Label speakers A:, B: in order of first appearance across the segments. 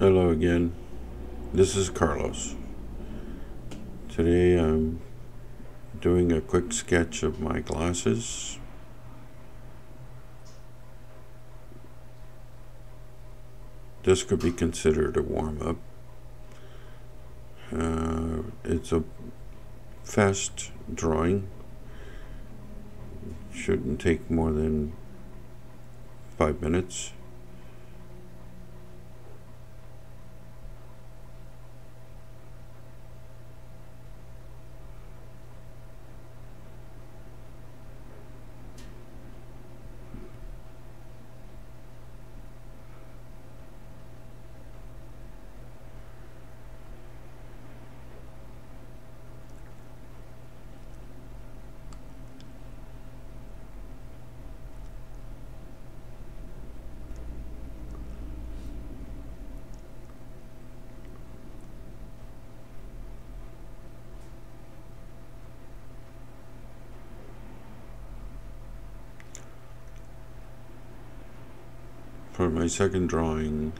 A: Hello again. This is Carlos. Today I'm doing a quick sketch of my glasses. This could be considered a warm-up. Uh, it's a fast drawing. Shouldn't take more than five minutes. For my second drawing,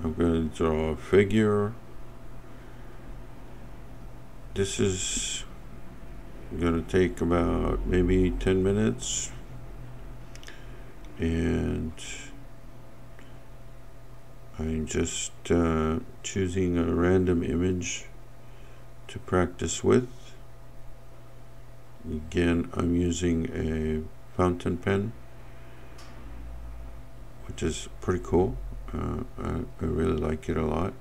A: I'm going to draw a figure. This is going to take about maybe 10 minutes. And I'm just uh, choosing a random image to practice with. Again, I'm using a fountain pen which is pretty cool. Uh, I, I really like it a lot.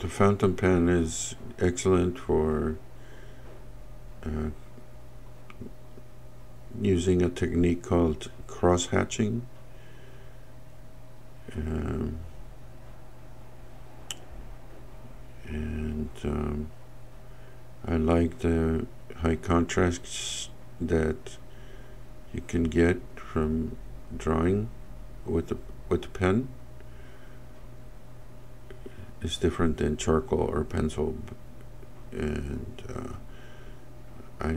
A: The fountain pen is excellent for uh, using a technique called cross hatching. Um, and um, I like the high contrasts that you can get from drawing with the with the pen is different than charcoal or pencil and uh, I